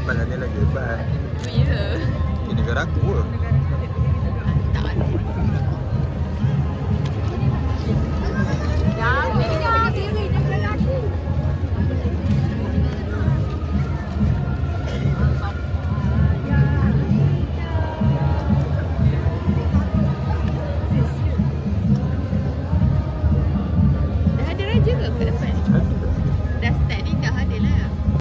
depan ada lagi depan. Oh ya. Yeah. Ini negara aku. Negara